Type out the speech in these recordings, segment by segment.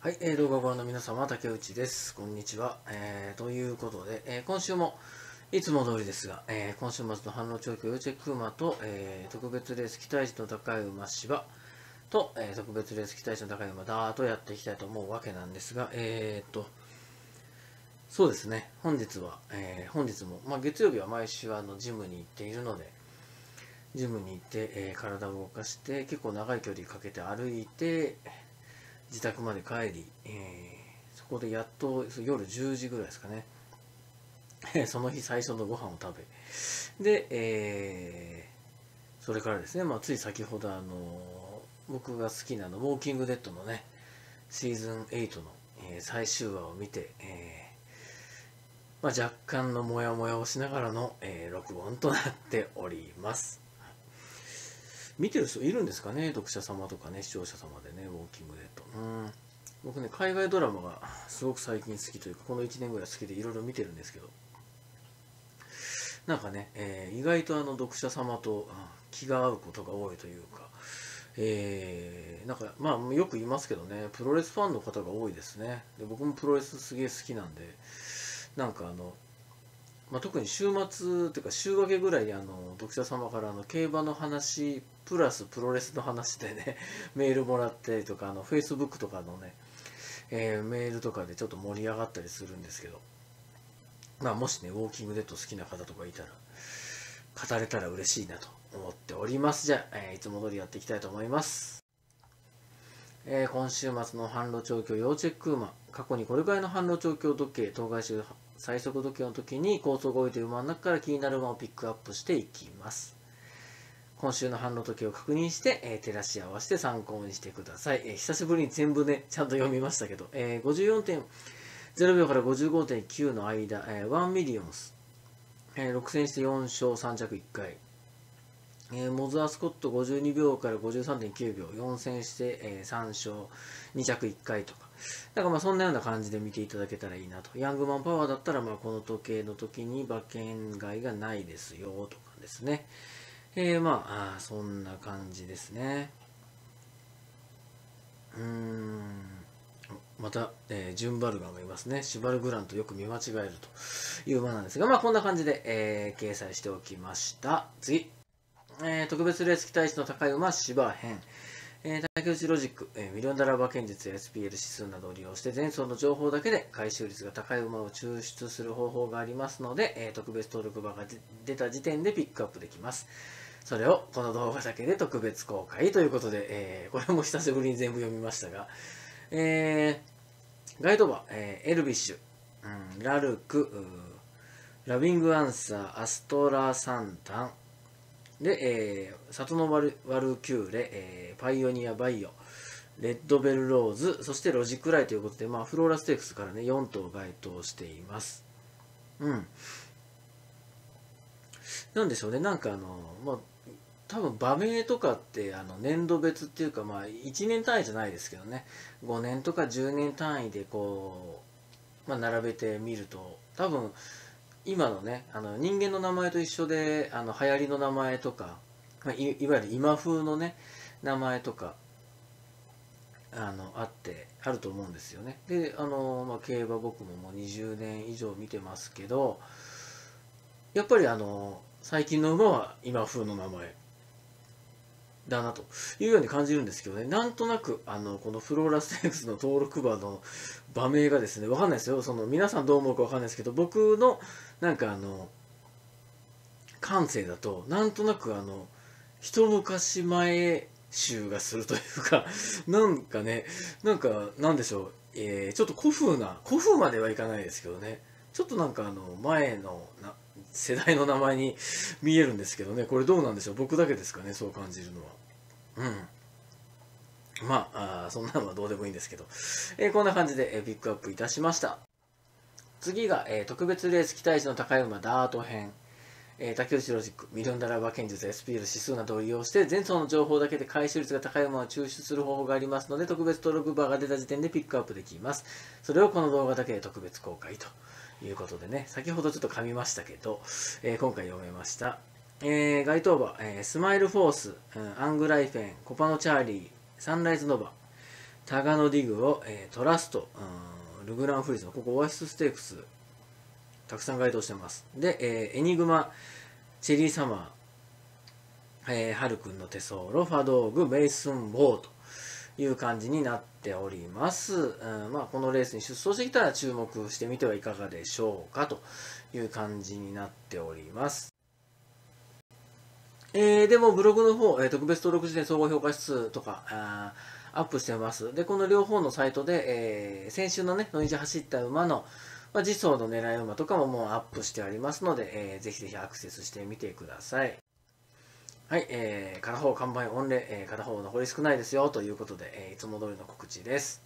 はい、えー、動画をご覧の皆様、竹内です。こんにちは。えー、ということで、えー、今週も、いつも通りですが、えー、今週末の反応調教、ヨチェク馬と、えー、特別レース期待値の高い馬芝と、えー、特別レース期待値の高い馬ダーとやっていきたいと思うわけなんですが、えー、っと、そうですね、本日は、えー、本日も、まあ、月曜日は毎週あのジムに行っているので、ジムに行って、えー、体を動かして、結構長い距離かけて歩いて、自宅まで帰り、えー、そこでやっと夜10時ぐらいですかね、その日最初のご飯を食べ、で、えー、それからですね、まあ、つい先ほど、あの、僕が好きなの、ウォーキングデッドのね、シーズン8の、えー、最終話を見て、えー、まあ、若干のモヤモヤをしながらの、えー、録音となっております。見てる人いるんですかね？読者様とかね、視聴者様でね、ウォーキングデッド。うん。僕ね、海外ドラマがすごく最近好きというか、この1年ぐらい好きでいろいろ見てるんですけど、なんかね、えー、意外とあの読者様と気が合うことが多いというか、えー、なんかまあよく言いますけどね、プロレスファンの方が多いですね。で僕もプロレスすげえ好きなんで、なんかあの、まあ、特に週末っていうか週明けぐらいにあの読者様からあの競馬の話プラスプロレスの話でね メールもらったりとかあの Facebook とかのね、えー、メールとかでちょっと盛り上がったりするんですけどまあもしねウォーキングデッド好きな方とかいたら語れたら嬉しいなと思っております。じゃあ、えー、いつも通りやっていきたいと思います。えー、今週末の販路調教要チェック馬。過去にこれぐらいの販路調教時計当該種最速時計の時に高速置いて馬の中から気になる馬をピックアップしていきます。今週の販路時計を確認して、えー、照らし合わせて参考にしてください、えー、久しぶりに全部ねちゃんと読みましたけど、えー、54.0秒から55.9の間、えー、1ミリオンス、えー、6戦して4勝3着1回。えー、モズアスコット52秒から53.9秒、4戦して、えー、3勝、2着1回とか。だからまあそんなような感じで見ていただけたらいいなと。ヤングマンパワーだったらまあこの時計の時に馬券外がないですよとかですね。えー、まああ、そんな感じですね。うーん。また、えー、ジュンバルガンがいますね。シュバルグランとよく見間違えるという馬なんですが、まあこんな感じで、えー、掲載しておきました。次。えー、特別レース期待値の高い馬、芝編。えー、竹内ロジック、えー、ミリオンダラー馬券術や SPL 指数などを利用して、前走の情報だけで回収率が高い馬を抽出する方法がありますので、えー、特別登録馬が出た時点でピックアップできます。それをこの動画だけで特別公開ということで、えー、これも久しぶりに全部読みましたが、えー、ガイド馬、えー、エルビッシュ、うん、ラルク、ラビングアンサー、アストラサンタン、で、えー、サトノワルワルキューレ、えー、パイオニアバイオ、レッドベルローズ、そしてロジクライということで、まあ、フローラステークスからね、4頭該当しています。うん。なんでしょうね、なんかあの、まあ、多分場名とかってあの年度別っていうかまあ1年単位じゃないですけどね5年とか10年単位でこう、まあ、並べてみると多分今のねあの人間の名前と一緒であの流行りの名前とか、まあ、いいわゆる今風のね名前とかあのあってあると思うんですよね。であの、まあ、競馬僕ももう20年以上見てますけどやっぱりあの最近の馬は今風の名前。だなというように感じるんですけどね、なんとなく、あの、このフローラステークスの登録馬の場名がですね、わかんないですよ。その、皆さんどう思うかわかんないですけど、僕の、なんかあの、感性だと、なんとなくあの、一昔前集がするというか、なんかね、なんか、なんでしょう、えー、ちょっと古風な、古風まではいかないですけどね、ちょっとなんかあの、前のな、世代の名前に見えるんですけどね、これどうなんでしょう、僕だけですかね、そう感じるのは。うん。まあ、あそんなのはどうでもいいんですけど、えー、こんな感じで、えー、ピックアップいたしました。次が、えー、特別レース期待値の高い馬ダート編。えー、竹内ロジック、ミリオンダラー馬券術、SPL 指数などを利用して、前走の情報だけで回収率が高い馬を抽出する方法がありますので、特別登録馬が出た時点でピックアップできます。それをこの動画だけで特別公開ということでね、先ほどちょっと噛みましたけど、えー、今回読めました。えー、該当馬、えー、スマイルフォース、うん、アングライフェン、コパノチャーリー、サンライズノバ、タガノディグを、えー、トラスト、うん、ルグランフリーズのここオアシスステークスたくさん該当してます。で、えー、エニグマ、チェリーサマー、えー、ハルくんの手相、ロファ道具、メイスン・ボーという感じになってております。うんまあ、このレースに出走してきたら注目してみてはいかがでしょうかという感じになっております。えー、でもブログの方、えー、特別登録時点総合評価指数とか、あアップしてます。で、この両方のサイトで、えー、先週のね、ノイジ走った馬の、まあ、実装の狙い馬とかももうアップしてありますので、えー、ぜひぜひアクセスしてみてください。はい、えー、片方完売御礼、えー、片方残り少ないですよということで、えー、いつも通りの告知です。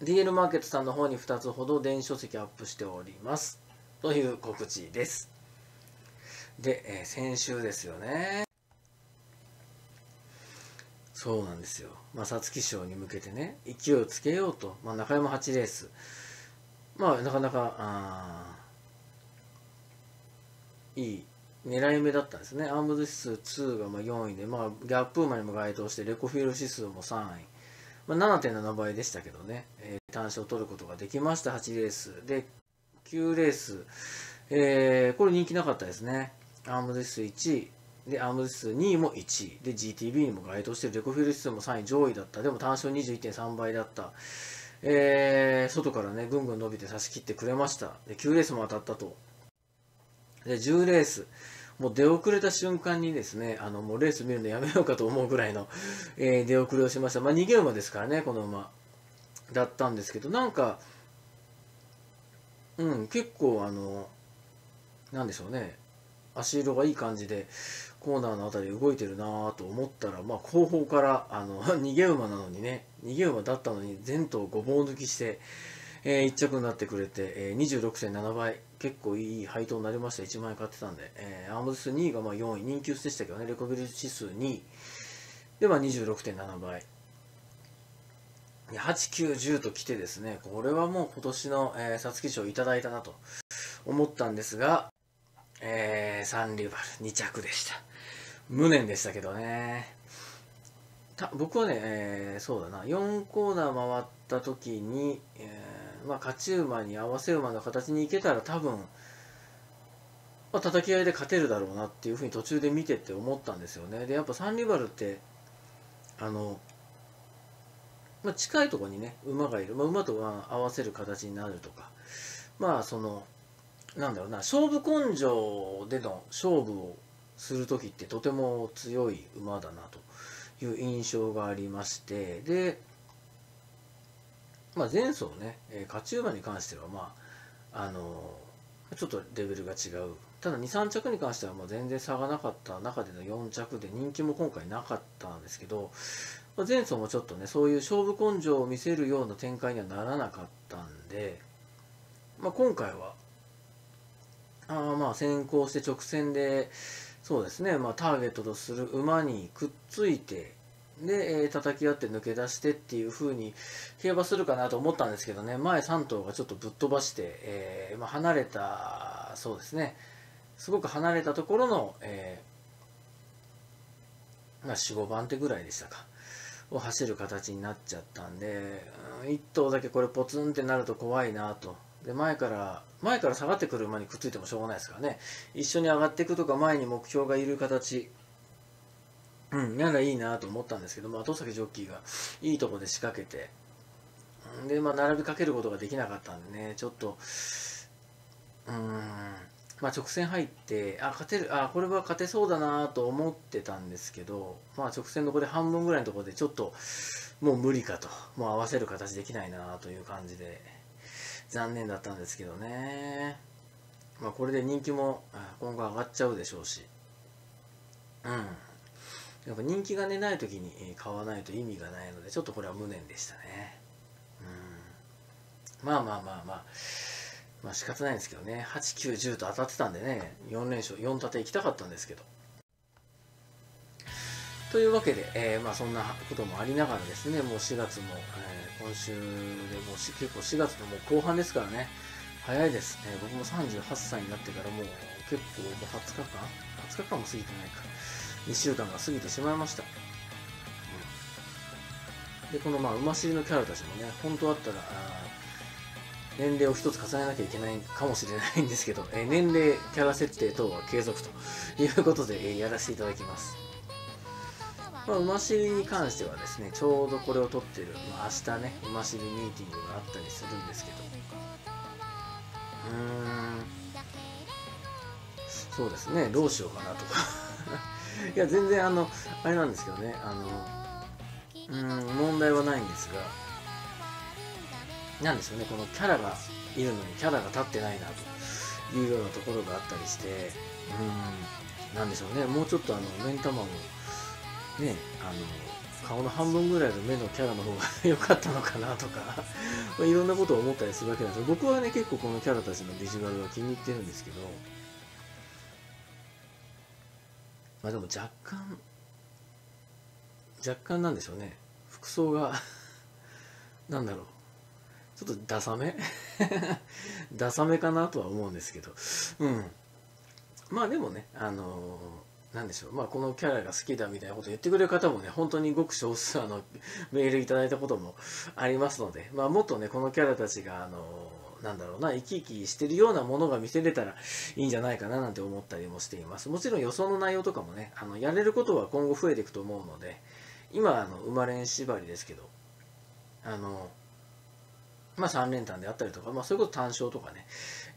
DL マーケットさんの方に2つほど電子書籍アップしております。という告知です。で、えー、先週ですよね。そうなんですよ。まあ、皐月賞に向けてね、勢いをつけようと、まあ、中山8レース、まあ、なかなか、あいい狙い目だったんですね。アームズ指数2がまあ4位で、まあ、ギャップ馬にも該当して、レコフィール指数も3位。まあ、7.7倍でしたけどね、えー、単勝を取ることができました、8レース。で、9レース、えー、これ人気なかったですね。アームズ指数1位、で、アームズ指数2位も1位、で、GTB にも該当してレコフィール指数も3位上位だった、でも単勝21.3倍だった。えー、外からね、ぐんぐん伸びて差し切ってくれました。で、9レースも当たったと。で、10レース。もう出遅れた瞬間にですね、あの、もうレース見るのやめようかと思うぐらいの、えー、出遅れをしました。まあ、逃げ馬ですからね、この馬。だったんですけど、なんか、うん、結構あの、なんでしょうね、足色がいい感じで、コーナーの辺り動いてるなぁと思ったら、まあ、後方からあの 逃げ馬なのにね逃げ馬だったのに前頭ごぼう抜きして、えー、1着になってくれて、えー、26.7倍結構いい配当になりました。1万円買ってたんで、えー、アームズ数2位がまあ4位。人気薄でしたけどね。レコビル指数2位で、まあ、26.7倍。8、9、10と来てですね、これはもう今年の皐月賞いただいたなと思ったんですが、えー、サンリバル。2着でした。無念でしたけどね。僕はね、えー、そうだな、4コーナー回った時に、えー、まあ、勝ち馬に合わせ馬の形にいけたら多分、まあ、叩き合いで勝てるだろうなっていうふうに途中で見てて思ったんですよね。で、やっぱサンリバルって、あの、まあ、近いとこにね、馬がいる。まあ、馬と合わせる形になるとか、まあ、その、なんだろうな、勝負根性での勝負をする時ってとても強い馬だなという印象がありましてで、まあ、前走ね、えー、勝ち馬に関してはまああのー、ちょっとレベルが違う。ただ23着に関してはまあ全然差がなかった中での4着で人気も今回なかったんですけど、まあ、前走もちょっとねそういう勝負根性を見せるような展開にはならなかったんで、まあ、今回はあまあ先行して直線でそうですね、まあ、ターゲットとする馬にくっついて、で、えー、叩き合って抜け出してっていう風に競馬するかなと思ったんですけどね、前3頭がちょっとぶっ飛ばして、えー、まあ、離れた、そうですね、すごく離れたところの、えー、まあ、4、5番手ぐらいでしたか、を走る形になっちゃったんで、1頭だけこれポツンってなると怖いなと。で、前から、前から下がってくる馬にくっついてもしょうがないですからね。一緒に上がっていくとか、前に目標がいる形、うん、ならいいなと思ったんですけど、まあ、後先ジョッキーがいいとこで仕掛けて、で、まあ、並びかけることができなかったんでね、ちょっと、うん、まあ、直線入って、あ、勝てる、あ、これは勝てそうだなと思ってたんですけど、まあ、直線のこれ半分ぐらいのところでちょっと、もう無理かと、もう合わせる形できないなという感じで、残念だったんですけどね。まあ、これで人気も今後上がっちゃうでしょうし。うん。やっぱ人気がね、ない時に買わないと意味がないので、ちょっとこれは無念でしたね。うん。まあまあまあまあ。まあ仕方ないんですけどね。8、9、10と当たってたんでね、4連勝、4立て行きたかったんですけど。というわけで、えー、まあそんなこともありながらですね、もう4月も、えー、今週でもう結構4月のもう後半ですからね、早いです。えー、僕も38歳になってからもう結構もう20日間 ?20 日間も過ぎてないか。2週間が過ぎてしまいました。うん、でこのまあ馬尻のキャラたちもね本当だったら年齢を一つ重ねなきゃいけないかもしれないんですけど、え年齢キャラ設定等は継続ということで、えやらせていただきます。まあ、馬尻に関してはですねちょうどこれを撮ってる、まあ、明日ね馬尻ミーティングがあったりするんですけど。うーん。そうですねどうしようかなとか。いや全然あのあれなんですけどねあのうん問題はないんですがなんですよねこのキャラがいるのにキャラが立ってないなというようなところがあったりしてうんなんでしょうねもうちょっとあの目ん玉をねあの顔の半分ぐらいの目のキャラの方が 良かったのかなとかまあ、いろんなことを思ったりするわけなんです僕はね結構このキャラたちのビジュアルは気に入ってるんですけどまあでも若干若干なんでしょうね。服装が なんだろう。ちょっとダサめ？ダサめかなとは思うんですけど。うん。まあでもねあのーなんでしょう、まあ、このキャラが好きだみたいなことを言ってくれる方もね、本当にごく少数あのメールいただいたこともありますので、まあ、もっとね、このキャラたちが、あの、なんだろうな、生き生きしてるようなものが見せれたらいいんじゃないかななんて思ったりもしています。もちろん予想の内容とかもね、あのやれることは今後増えていくと思うので、今、あの生まれん縛りですけど、あの、まあ、3連単であったりとか、まあ、そういうこと単勝とかね、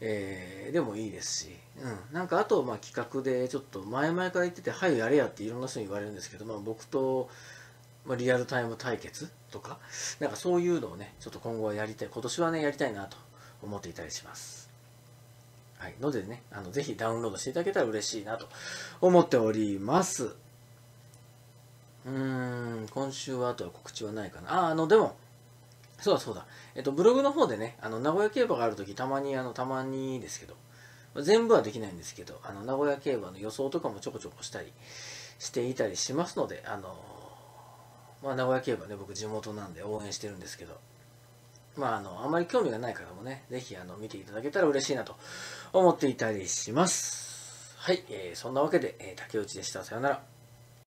えー、でもいいですし、うん、なんかあと、まあ、企画でちょっと前々から言ってて、はい、やれやっていろんな人に言われるんですけど、まあ、僕と、まあ、リアルタイム対決とか、なんかそういうのをね、ちょっと今後はやりたい、今年はね、やりたいなと思っていたりします。はい、のでね、あのぜひダウンロードしていただけたら嬉しいなと思っております。うーん、今週はあとは告知はないかな。あ、あの、でも、そうだそうだ。えっと、ブログの方でね、あの、名古屋競馬があるとき、たまに、あの、たまにですけど、全部はできないんですけど、あの、名古屋競馬の予想とかもちょこちょこしたりしていたりしますので、あの、まあ、名古屋競馬ね、僕地元なんで応援してるんですけど、まあ、あの、あまり興味がない方もね、ぜひ、あの、見ていただけたら嬉しいなと思っていたりします。はい、えー、そんなわけで、えー、竹内でした。さようなら。